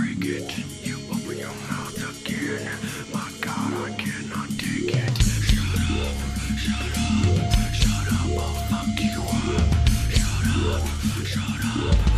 break it. You open your mouth again. My God, I cannot take it. Shut up, shut up, shut up. I'll fuck you up. Shut up, shut up.